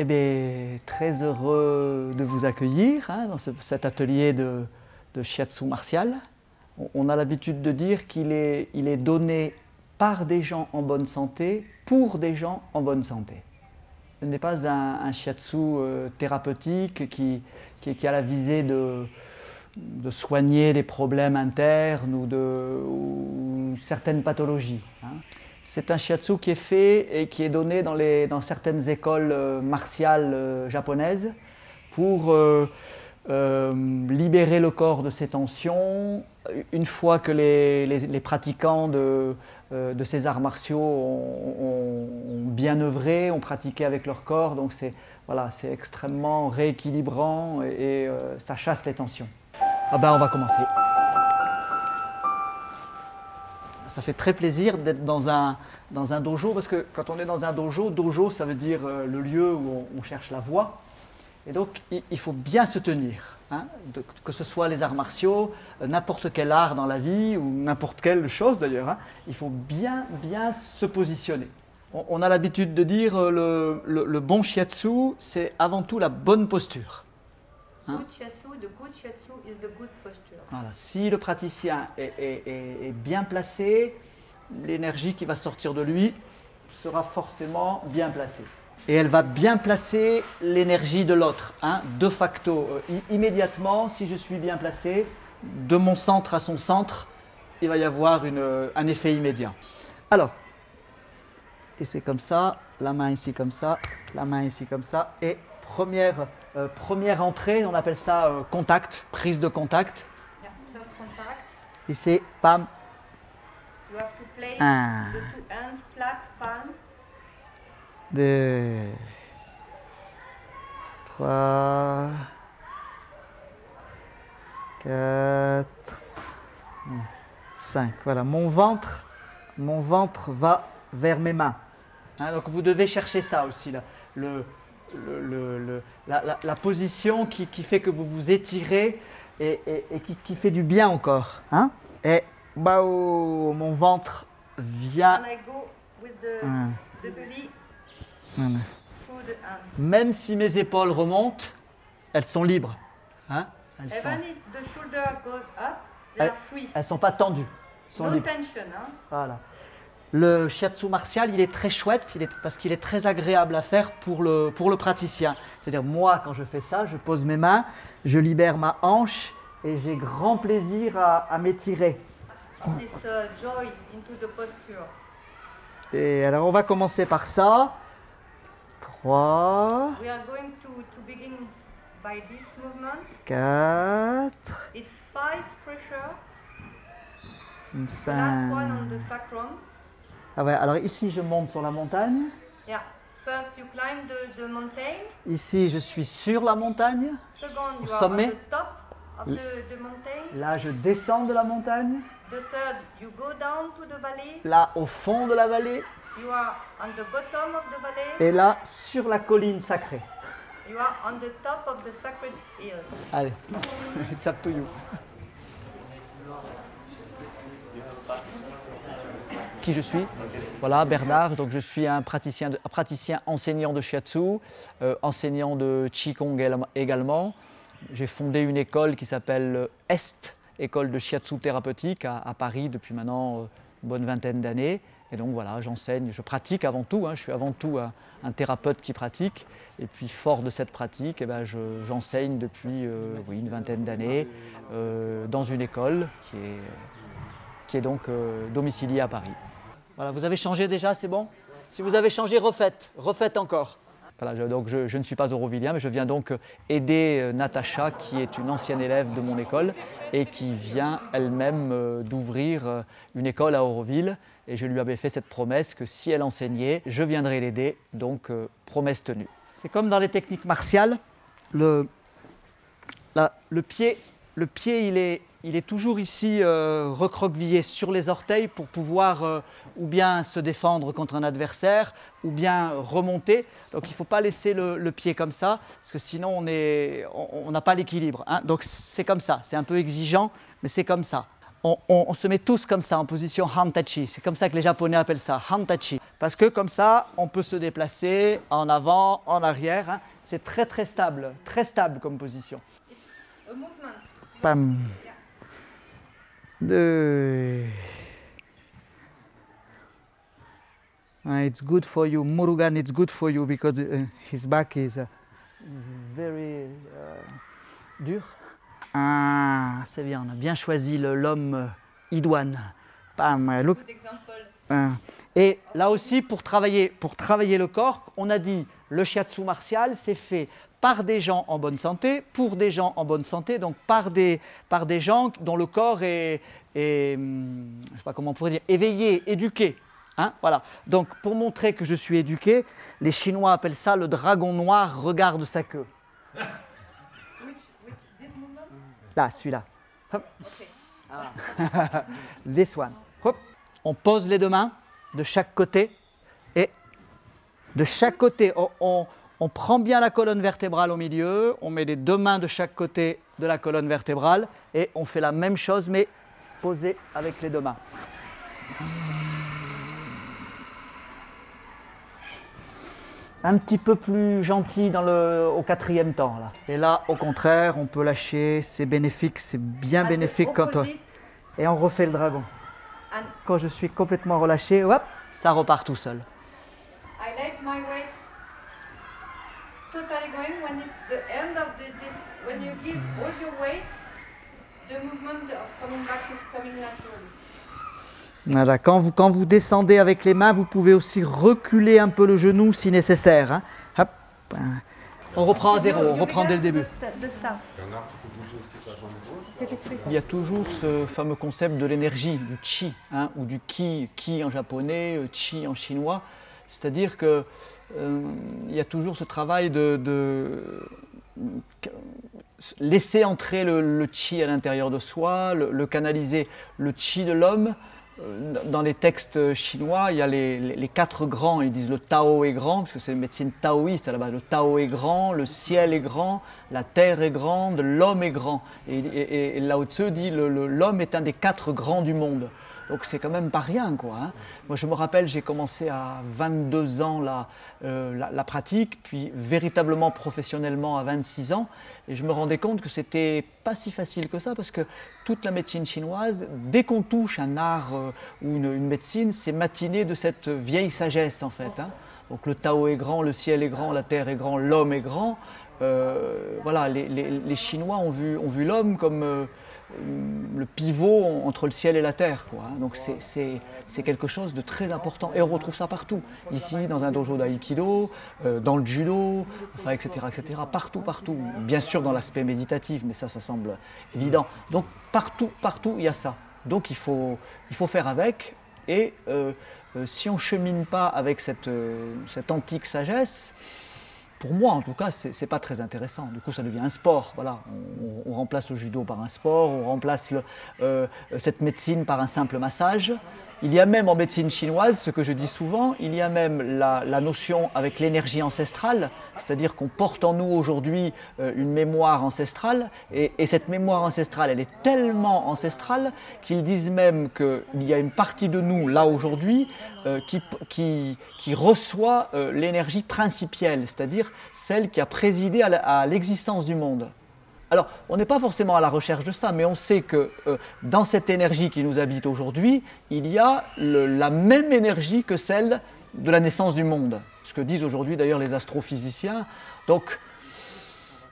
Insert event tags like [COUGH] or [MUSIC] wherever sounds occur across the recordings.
Eh bien, très heureux de vous accueillir hein, dans ce- cet atelier de, de shiatsu martial. On, a l'habitude de dire qu'il est, donné par des gens en bonne santé pour des gens en bonne santé. Ce n'est pas un, un shiatsu euh, thérapeutique qui, a la visée de, soigner des problèmes internes ou certaines pathologies. hein. C'est un shiatsu qui est fait et qui est donné dans, les- dans certaines écoles euh, martiales euh, japonaises pour euh, libérer le corps de ses tensions. Une fois que les, les- pratiquants de, de ces arts martiaux ont, bien œuvré, ont pratiqué avec leur corps, donc c'est voilà, extrêmement rééquilibrant et, et, ça chasse les tensions. Ah ben on va commencer. Ça fait très plaisir d'être dans un, dans un dojo, parce que quand on est dans un dojo, dojo ça veut dire euh, le lieu où on, cherche la voie. Et donc il, faut bien se tenir, hein, que ce soit les arts martiaux, euh, n'importe quel art dans la vie, ou n'importe quelle chose d'ailleurs, hein, il faut bien, bien se positionner. On, a l'habitude de dire euh, le, le- bon shiatsu, c'est avant tout la bonne posture. Hein shiatsu, posture. Si le praticien est, bien placé, l'énergie qui va sortir de lui sera forcément bien placée. Et elle va bien placer l'énergie de l'autre, hein, de facto. Euh, immédiatement, si je suis bien placé, de mon centre à son centre, il va y avoir euh, un effet immédiat. Alors, et c'est comme ça, la main ici comme ça, la main ici comme ça, et première, euh, entrée, on appelle ça contact, prise de contact. Et c'est pam, you have to place Ah. the two hands flat, palm. deux, trois, quatre, cinq. Voilà, mon ventre, mon ventre va vers mes mains. Hein, donc vous devez chercher ça aussi, là. Le, le- le- le- la, la- la position qui, qui fait que vous vous étirez et, et- et qui, qui fait du bien encore. Hein et bah, oh, mon ventre vient. Hum. Même si mes épaules remontent, elles sont libres. Hein elles sont, Even if the shoulder goes up, they Elle- are free. elles sont pas tendues. Sont No tension. Hein? Voilà. Le shiatsu martial, il est très chouette il est, parce qu'il est très agréable à faire pour le, pour le praticien. C'est-à-dire, moi, quand je fais ça, je pose mes mains, je libère ma hanche et j'ai grand plaisir à, à m'étirer. Uh. Et alors, on va commencer par ça. 3, We are going to, to begin by this movement. 4, It's five pressure. The last 5. one on the sacrum. Ah ouais, alors ici, je monte sur la montagne. Yeah. First you climb the, the mountain. Ici, je suis sur la montagne. Second Au you are sommet. on the top of the, the mountain? Là, je descends de la montagne. The third you go down to the valley? Là, au fond de la vallée. You are on the bottom of the valley? Et là, sur la colline sacrée. You are on the top of the sacred hill. Allez, [LAUGHS] it's up to you. Qui je suis? Voilà, Bernard. Donc, je suis un praticien, de- un praticien enseignant de shiatsu, euh, enseignant de qigong également- également. J'ai fondé une école qui s'appelle euh, Est, école de shiatsu thérapeutique à, Paris depuis maintenant euh, une bonne vingtaine d'années. Et donc voilà, j'enseigne, je pratique avant tout. hein, je suis avant tout un, un thérapeute qui pratique. Et puis fort de cette pratique, eh ben, je- j'enseigne depuis euh, une vingtaine d'années euh, dans une école qui est, donc euh, domiciliée à Paris. Voilà, vous avez changé déjà, c'est bon? Si vous avez changé, refaites, refaites encore. Je, donc je, ne suis pas aurovillien, mais je viens donc aider euh, Natacha, qui est une ancienne élève de mon école et qui vient elle-même euh, d'ouvrir euh, une école à Auroville. Et je lui avais fait cette promesse que si elle enseignait, je viendrais l'aider. Donc, promesse tenue. C'est comme dans les techniques martiales, le, le pied, le pied il, est, il est toujours ici euh, recroquevillé sur les orteils pour pouvoir euh, ou bien se défendre contre un adversaire ou bien remonter. Donc il ne faut pas laisser le, le pied comme ça parce que sinon on est- on on n'a pas l'équilibre. hein. Donc c'est comme ça, c'est un peu exigeant, mais c'est comme ça. on, on- on se met tous comme ça en position hantachi. C'est comme ça que les Japonais appellent ça, hantachi. Parce que comme ça, on peut se déplacer en avant, en arrière. hein. C'est très très stable, très stable comme position. Pam. Deux. Uh, it's good for you, Murugan. It's good for you because uh, his back is, uh, is very uh, dur. Ah, c'est bien. On a bien choisi l'homme euh, idoine. Pam. Look. Good example. Hein. Et là aussi, pour travailler, pour travailler le corps, on a dit le shiatsu martial, c'est fait par des gens en bonne santé, pour des gens en bonne santé, donc par des, par des gens dont le corps est, est, hum, je sais pas comment on pourrait dire, éveillé, éduqué. Hein, voilà. Donc, pour montrer que je suis éduqué, les Chinois appellent ça le dragon noir regarde sa queue. Là, celui-là. Okay. [LAUGHS] This one. On pose les deux mains de chaque côté et de chaque côté, on, on- on prend bien la colonne vertébrale au milieu, on met les deux mains de chaque côté de la colonne vertébrale et on fait la même chose mais posé avec les deux mains. Un petit peu plus gentil dans le, au quatrième temps. Là. Et là, au contraire, on peut lâcher, c'est bénéfique, c'est bien bénéfique quand on... Et on refait le dragon. And Quand je suis complètement relâché, hop, ça repart tout seul. I let my weight totally going when it's the end of the this when you give all your weight the movement of coming back is coming naturally. Voilà, quand vous, quand vous descendez avec les mains, vous pouvez aussi reculer un peu le genou si nécessaire. hein. Hop. On reprend à zéro, on reprend dès le début. Il y a toujours ce fameux concept de l'énergie, du chi, hein, ou du ki, ki en japonais, euh, chi en chinois. C'est-à-dire que euh, il y a toujours ce travail de, laisser entrer le, chi à l'intérieur de soi, le canaliser, le chi de l'homme. Euh, Dans les textes chinois, il y a les, quatre grands. Ils disent le Tao est grand, parce que c'est une médecine taoïste à la base. Le Tao est grand, le ciel est grand, la terre est grande, l'homme est grand. Et, et- Lao Tzu dit l'homme est un des quatre grands du monde. Donc c'est quand même pas rien, quoi. hein. Moi, je me rappelle, j'ai commencé à 22 ans la, euh, la, la pratique, puis véritablement professionnellement à 26 ans, et je me rendais compte que c'était pas si facile que ça, parce que toute la médecine chinoise, dès qu'on touche un art euh, ou une, une médecine, c'est matiné de cette vieille sagesse, en fait. hein. Donc le Tao est grand, le ciel est grand, la terre est grand, l'homme est grand. Euh, voilà, les, Chinois ont vu, l'homme comme euh, le pivot entre le ciel et la terre. Hein. Donc c'est- quelque chose de très important. Et on retrouve ça partout. Ici, dans un dojo d'aïkido, euh, dans le judo, etc., etc. Partout, partout. Bien sûr dans l'aspect méditatif, mais ça, ça semble évident. Donc partout, partout, il y a ça. Donc il faut, il faut faire avec. Et si on chemine pas avec cette, euh, cette antique sagesse, pour moi, en tout cas, c'est c'est pas très intéressant. Du coup, ça devient un sport. On, remplace le judo par un sport, on remplace euh, cette médecine par un simple massage. Il y a même en médecine chinoise, ce que je dis souvent, il y a même la, notion avec l'énergie ancestrale, c'est-à-dire qu'on porte en nous aujourd'hui euh, une mémoire ancestrale, et, et cette mémoire ancestrale, elle est tellement ancestrale qu'ils disent même qu'il y a une partie de nous, là aujourd'hui, euh, qui, reçoit euh, l'énergie principielle, c'est-à-dire celle qui a présidé à l'existence du monde. Alors, on n'est pas forcément à la recherche de ça, mais on sait que euh, dans cette énergie qui nous habite aujourd'hui, il y a la même énergie que celle de la naissance du monde. Ce que disent aujourd'hui d'ailleurs les astrophysiciens. Donc,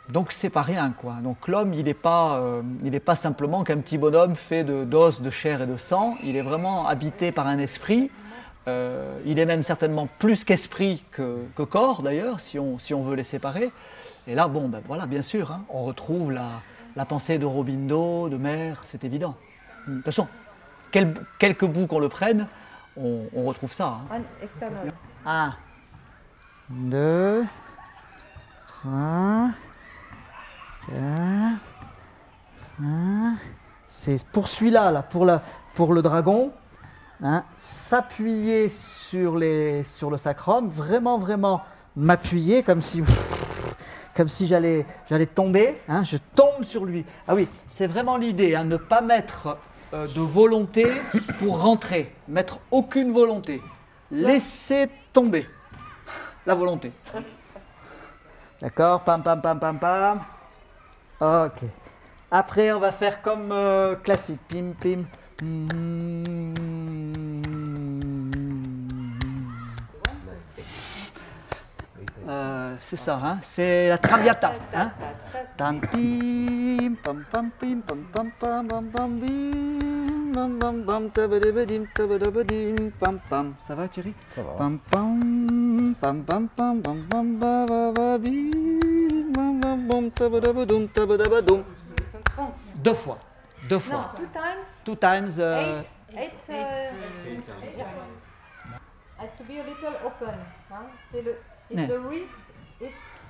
donc c'est pas rien quoi. Donc l'homme, il n'est pas, euh, il pas simplement qu'un petit bonhomme fait de d'os, de chair et de sang. Il est vraiment habité par un esprit. Euh, il est même certainement plus qu'esprit que, que corps d'ailleurs, si on, si on veut les séparer. Et là, bon, ben voilà, bien sûr, hein, on retrouve la, la pensée de Robindo, de Mère, c'est évident. De toute façon, quel, quelque bout qu'on le prenne, on, on retrouve ça. hein. Un, deux, trois, quatre, cinq. C'est pour celui-là, là, pour, la, pour le dragon, hein, s'appuyer sur, les, sur le sacrum, vraiment, vraiment m'appuyer comme si, comme si j'allais, tomber. hein, je tombe sur lui. Ah oui, c'est vraiment l'idée, hein, ne pas mettre euh, de volonté pour rentrer. Mettre aucune volonté. Laisser tomber la volonté. D'accord Pam, pam, pam, pam, pam. Ok. Après, on va faire comme euh, classique. Pim, pim. Euh, c'est ça, hein c'est la traviata. Hein Tam, tim, pam, pam, pim, pam, pam, pam, pam, pam, bim, pam, pam, pam, tabadabadim, tabadabadim, pam, pam. Ça va, Thierry Ça va. Pam, pam, pam, pam, pam, pam, pam, ba, ba, ba, bim, pam, pam, pam, tabadabadum, tabadabadoum. Deux fois. Deux No, fois. two times. Two times. euh, Eight. Eight. uh, has to be a little open. Hein? C'est le. It's the wrist. It's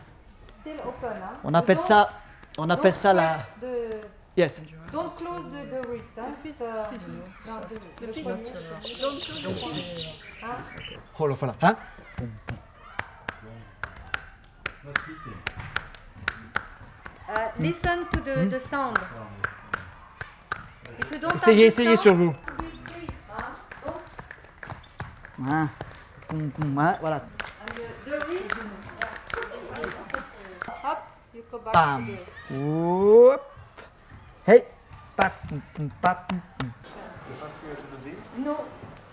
still open. On appelle Don't- ça. On appelle don't ça la. Yes. don't close the, the wrist. It's, no, the, the poignet. Oh là, voilà. Hein Uh, listen to the, the sound. If you don't Essayez, the essayez sound, sur vous. hein? Hein, Voilà. And the, the wrist. Hop, you go back Bam. to. Whoop. Hey. Pap, pap. No,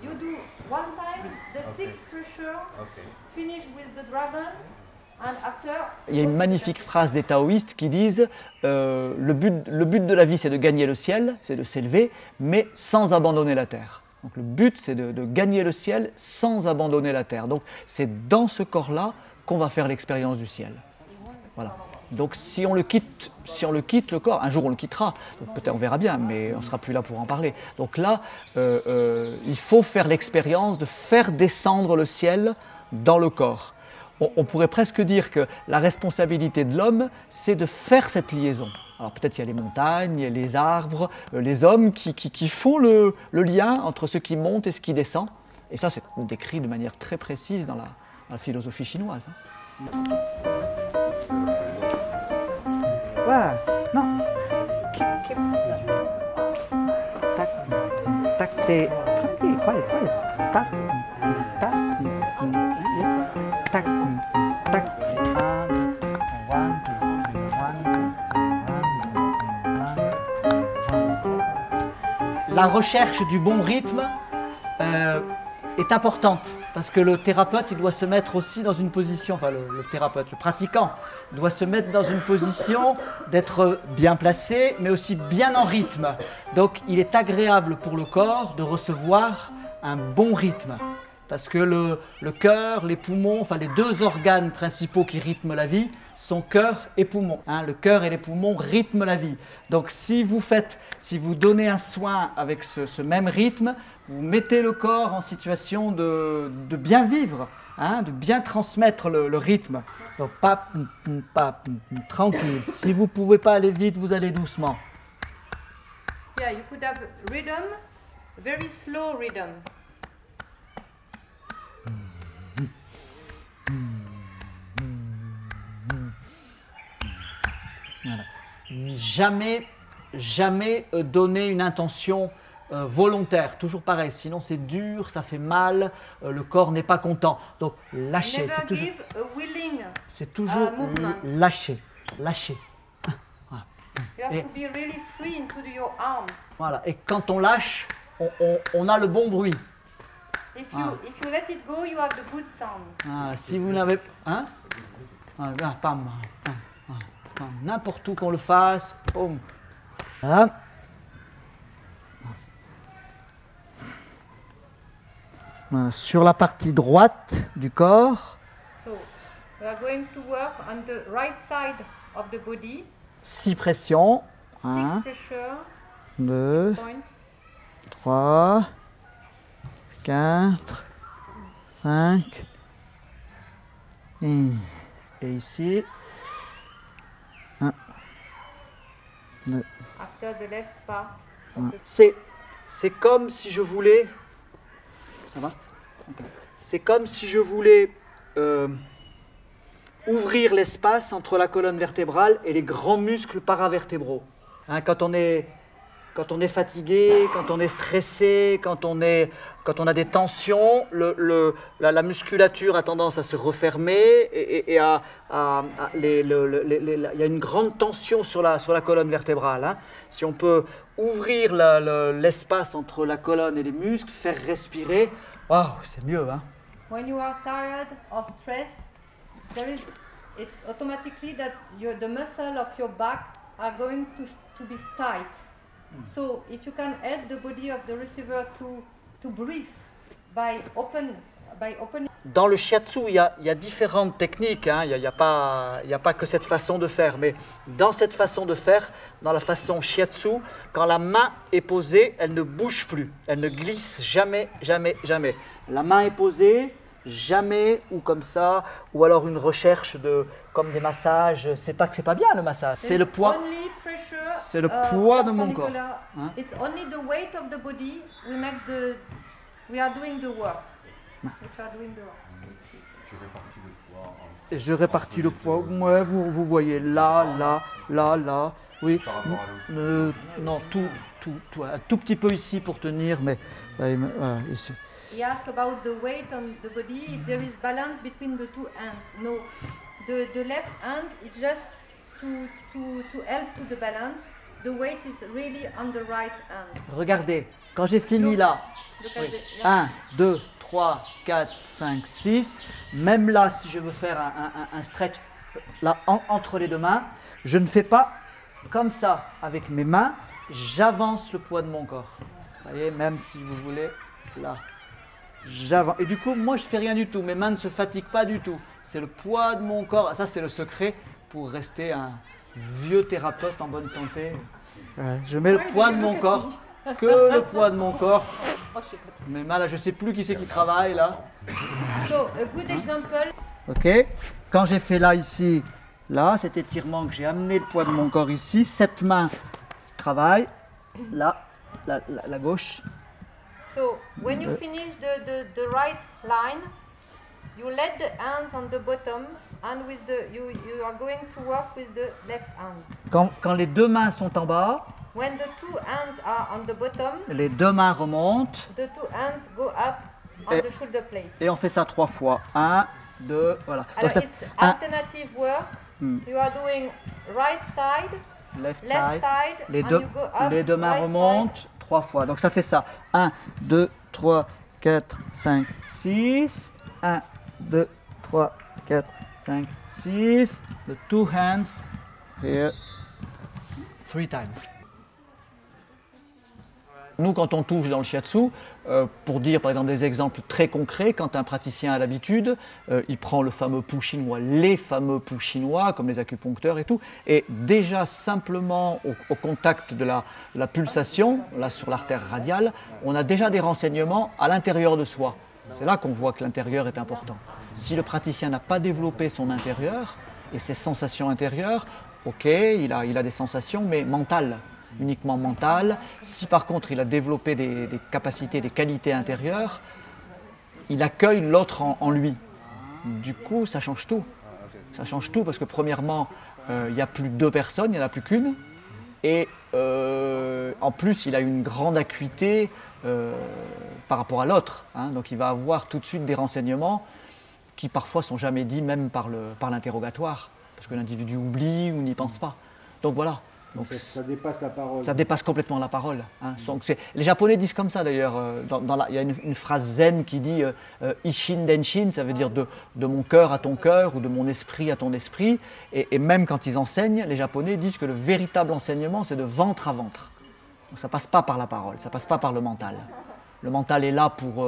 you do one time the sixth pressure, finish with the dragon, and after. Il y a une magnifique phrase des taoïstes qui disent euh, le, but, le but de la vie, c'est de gagner le ciel, c'est de s'élever, mais sans abandonner la terre. Donc le but, c'est de, de gagner le ciel sans abandonner la terre. Donc c'est dans ce corps-là qu'on va faire l'expérience du ciel. Voilà. Donc si on le quitte, si on le quitte le corps, un jour on le quittera. Peut-être on verra bien, mais on sera plus là pour en parler. Donc là, euh, euh, il faut faire l'expérience de faire descendre le ciel dans le corps. On, pourrait presque dire que la responsabilité de l'homme, c'est de faire cette liaison. Alors peut-être il y a les montagnes, il y a les arbres, euh, les hommes qui, qui- font le, lien entre ce qui monte et ce qui descend. Et ça, c'est décrit de manière très précise dans la, dans la philosophie chinoise. hein. Ouais, non. Keep, keep. Tac, tac, t'es tranquille, quiet, quiet. Tac, tac, tac, tac. Un, one, two, three, one, two, three, one, two, three, one. La recherche du bon rythme euh, est importante parce que le thérapeute il doit se mettre aussi dans une position, enfin le, le thérapeute, le pratiquant doit se mettre dans une position d'être bien placé mais aussi bien en rythme. Donc il est agréable pour le corps de recevoir un bon rythme parce que le, cœur, les poumons, enfin les deux organes principaux qui rythment la vie sont cœur et poumon. hein. le cœur et les poumons rythment la vie. Donc si vous faites, si vous donnez un soin avec ce, même rythme, vous mettez le corps en situation de, bien vivre, hein, de bien transmettre le, rythme. Donc pas, pas, tranquille. Si vous pouvez pas aller vite, vous allez doucement. Yeah, you could have rhythm, very slow rhythm. Jamais, jamais euh, donner une intention euh, volontaire. Toujours pareil. Sinon c'est dur, ça fait mal, euh, le corps n'est pas content. Donc lâcher, c'est toujours, c'est toujours l- lâcher, lâcher. [LAUGHS] You have Et- to be really free into your arm. Voilà. Et quand on lâche, on, on- on a le bon bruit. If you if you let it go, you have the good sound. Si vous n'avez. Hein? Ah, pam, pam, pam, pam. N'importe où qu'on le fasse. boum. Voilà. Voilà, Sur la partie droite du corps, So we are going to work on the right side of the body. six pressions. Six 1, pressure 2, point. 3, 4, 5. Et, et ici. 2, After the left part. C'est, c'est comme si je voulais. Ça va? C'est comme si je voulais euh, ouvrir l'espace entre la colonne vertébrale et les grands muscles paravertébraux. Hein, quand on est quand on est fatigué, quand on est stressé, quand on, est, quand on a des tensions, le, le, la, musculature a tendance à se refermer et, à, les, il y a une grande tension sur la, sur la colonne vertébrale. Hein. Si on peut ouvrir l'espace entre la colonne et les muscles, faire respirer, wow, c'est mieux. Hein. When you are tired or stressed, there is, it's automatically that your, the muscle of your back are going to, to be tight. So if you can help the body of the receiver to, to breathe by open by opening dans le shiatsu, il y a, il y a différentes techniques, hein. il n'y a, a, pas, a, pas que cette façon de faire, mais dans cette façon de faire, dans la façon shiatsu, quand la main est posée, elle ne bouge plus, elle ne glisse jamais, jamais, jamais. La main est posée, jamais ou comme ça, ou alors une recherche de comme des massages. C'est pas que c'est pas bien le massage, c'est le poids. C'est le uh, poids de mon corps. Hein? It's only the weight of the body we make the we are doing the work. Tu répartis le poids. Et je répartis le poids. Ouais, vous, vous voyez là, là, là, là. Oui. Euh, non, tout, tout, tout, un tout petit peu ici pour tenir, mais euh, ici. He asked about the weight on the body, if there is balance between the two hands. No, the, the left hand is just to, to, to help to the balance. The weight is really on the right hand. Regardez, quand j'ai fini là, 1, 2, 3, 4, 5, 6, même là, si je veux faire un, un, un stretch là, entre les deux mains, je ne fais pas comme ça avec mes mains, j'avance le poids de mon corps. Vous voyez, même si vous voulez, là. J'avance. Et du coup, moi, je fais rien du tout. Mes mains ne se fatiguent pas du tout. C'est le poids de mon corps. Ça, c'est le secret pour rester un vieux thérapeute en bonne santé. je mets le poids de mon corps. Que le poids de mon corps. Mais mal, je sais plus qui c'est qui travaille là. So, a good example. Ok. Quand j'ai fait là, ici, là, cet étirement que j'ai amené le poids de mon corps ici, cette main travaille. Là, la, la, la gauche, So when you finish the, the, the right line, you let the hands on the bottom and with the, you, you are going to work with the left hand. Quand, quand les deux mains sont en bas, When the two hands are on the bottom, les deux mains remontent the two hands go up on et, the shoulder plate. Et on fait ça trois fois. Un, deux, voilà. Alors, Donc, it's un, alternative work. Hmm. You are doing right side, left, left side, side les, deux, les deux mains right remontent. Trois fois. Donc ça fait ça. 1, 2, 3, 4, 5, 6. 1, 2, 3, 4, 5, 6. The two hands here. Three times. Nous, quand on touche dans le shiatsu, euh, pour dire par exemple des exemples très concrets, quand un praticien a l'habitude, euh, il prend le fameux pouls chinois, les fameux pouls chinois, comme les acupuncteurs et tout, et déjà simplement au, contact de la, la, pulsation, là sur l'artère radiale, on a déjà des renseignements à l'intérieur de soi. C'est là qu'on voit que l'intérieur est important. Si le praticien n'a pas développé son intérieur et ses sensations intérieures, ok, il a, il a des sensations, mais mentales uniquement mental. Si par contre il a développé des, capacités, des qualités intérieures, il accueille l'autre en, lui. Du coup, ça change tout. Ça change tout parce que premièrement, euh, il n'y a plus deux personnes, il n'y en a plus qu'une. Et euh, en plus, il a une grande acuité euh, par rapport à l'autre. Hein. donc il va avoir tout de suite des renseignements qui parfois sont jamais dits même par l'interrogatoire, par parce que l'individu oublie ou n'y pense pas. Donc voilà, donc, ça dépasse la parole. Ça dépasse complètement la parole. Hein. les Japonais disent comme ça d'ailleurs. Euh, il y a une, phrase zen qui dit euh, euh, Ishin Denshin, ça veut dire de, mon cœur à ton cœur ou de mon esprit à ton esprit. Et, même quand ils enseignent, les Japonais disent que le véritable enseignement, c'est de ventre à ventre. Donc, ça passe pas par la parole, ça passe pas par le mental. Le mental est là pour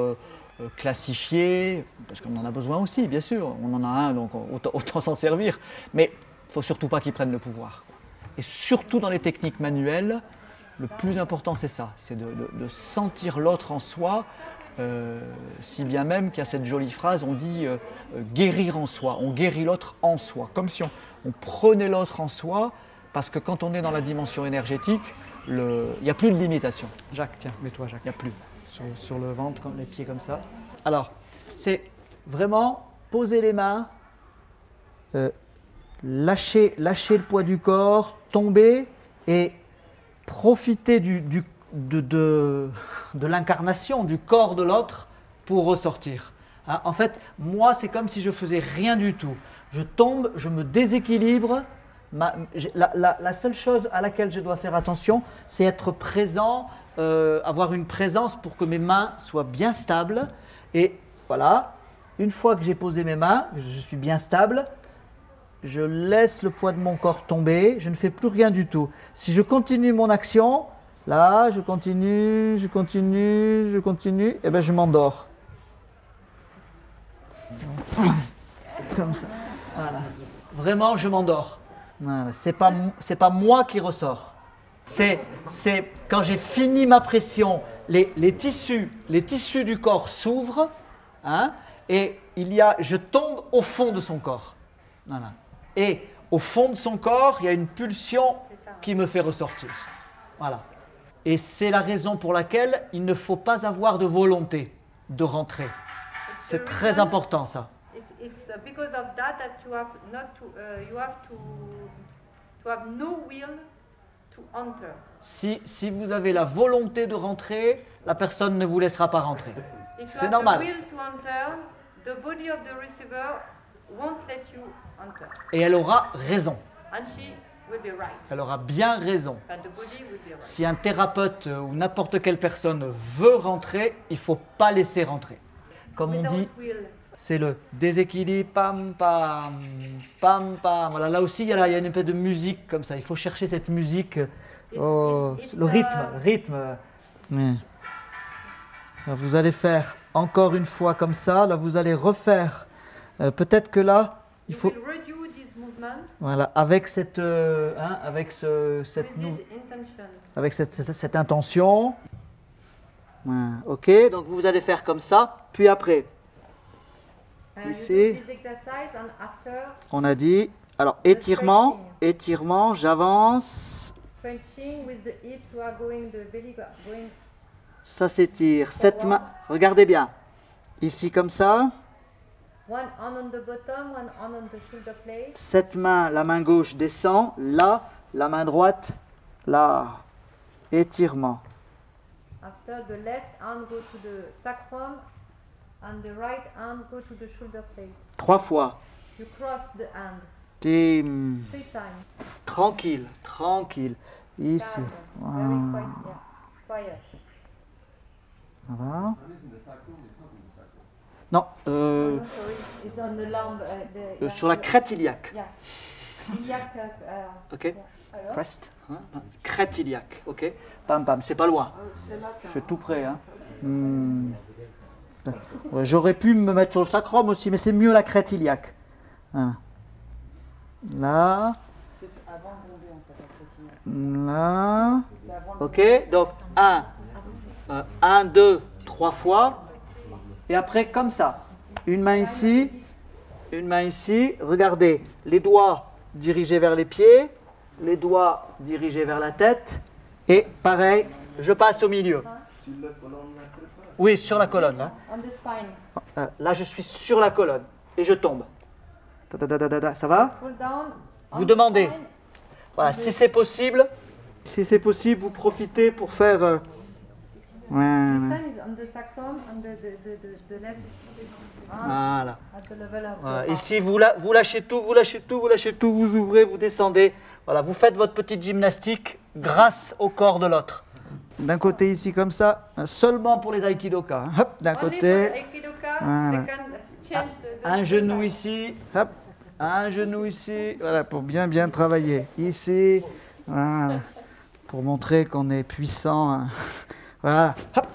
classifier, parce qu'on en a besoin aussi, bien sûr. On en a un, donc autant, autant s'en servir. Mais il faut surtout pas qu'il prenne le pouvoir. Et surtout dans les techniques manuelles, le plus important c'est ça, c'est de, sentir l'autre en soi, euh, si bien même qu'il y a cette jolie phrase, on dit euh, euh, guérir en soi, on guérit l'autre en soi, comme si on, prenait l'autre en soi, parce que quand on est dans la dimension énergétique, il n'y a plus de limitation. Jacques, tiens, mets-toi Jacques. Il n'y a plus. Sur, le ventre, les pieds comme ça. Alors, c'est vraiment poser les mains, lâcher, lâcher le poids du corps, tomber et profiter [LAUGHS] de l'incarnation du corps de l'autre pour ressortir. Hein, en fait, moi, c'est comme si je faisais rien du tout. Je tombe, je me déséquilibre. La, seule chose à laquelle je dois faire attention, c'est être présent, euh, avoir une présence pour que mes mains soient bien stables. Et voilà, une fois que j'ai posé mes mains, je suis bien stable, je laisse le poids de mon corps tomber, je ne fais plus rien du tout. Si je continue mon action, là, je continue, je continue, je continue, et bien je m'endors. [COUGHS] Comme ça. Voilà. Vraiment, je m'endors. C'est pas, c'est pas moi qui ressort. C'est, c'est quand j'ai fini ma pression, les, les tissus, les tissus du corps s'ouvrent, hein, et il y a, je tombe au fond de son corps. Voilà. Et au fond de son corps, il y a une pulsion qui me fait ressortir. Voilà. Et c'est la raison pour laquelle il ne faut pas avoir de volonté de rentrer. C'est très important ça. Because of that that you have not to uh, you have to to have no will to enter. Si, si vous avez la volonté de rentrer, la personne ne vous laissera pas rentrer. C'est normal. the will to enter, the body of the receiver won't let you enter, Et elle aura raison. and she will be right, Elle aura bien raison. but the body will be right. Si un thérapeute ou n'importe quelle personne veut rentrer, il ne faut pas laisser rentrer. Comme on dit, will, c'est le déséquilibre, pam, pam, pam, pam. Voilà, là aussi, il y, a, la- il y a une espèce de musique comme ça. Il faut chercher cette musique, It's- oh, it's- it's, le rythme, uh, le rythme. Vous allez faire encore une fois comme ça. Là, vous allez refaire. Euh, Peut-être que là, il faut, will redo this movement voilà, avec cette, euh, hein, avec ce, cette with nou- this intention. avec cette, cette- cette intention. Ouais, Ok, donc vous allez faire comme ça, puis après, Ici. and after. On a dit, alors étirement, étirement, j'avance, ça s'étire, cette main, regardez bien, ici comme ça, cette main, la main gauche descend, là, la main droite, là, étirement. After the left hand go to the sacrum, and the right hand go to the shoulder blade. Trois fois. You cross the hand Tim. three times. Tranquille, tranquille. Ici. Calm, Voilà. Very quiet. Yeah. Quiet. Voilà. Non, euh, Oh, sorry, it's on the lumb. Uh, the, euh, yeah, sur la crête iliaque. Yeah. Iliac, uh, uh, Ok yeah. Alors, Crest. hein, Crête iliaque. Ok Pam pam, c'est pas loin. C'est tout près. Hein. Hmm. J'aurais pu me mettre sur le sacrum aussi, mais c'est mieux la crête iliaque. Voilà. Là. Là. Ok, donc 1, 1, 2, 3 fois. Et après, comme ça. Une main ici, une main ici. Regardez, les doigts dirigés vers les pieds, les doigts dirigés vers la tête. Et pareil, je passe au milieu. Oui, sur la colonne. hein. on the spine. Euh, Là, je suis sur la colonne et je tombe. Ça va? Vous demandez. Voilà, si c'est possible, si c'est possible, vous profitez pour faire. euh, voilà. Voilà. si vous, la- vous lâchez tout, vous lâchez tout, vous lâchez tout, vous ouvrez, vous descendez. Voilà, vous faites votre petite gymnastique grâce au corps de l'autre. D'un côté ici comme ça, seulement pour les aikidoka. hein. Hop, d'un côté, Voilà. the un genou ici, hop, un genou ici, voilà, pour bien bien travailler. Ici, voilà, pour montrer qu'on est puissant. hein. [LAUGHS] Voilà, hop.